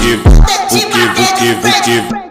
give, we give, we give, we give.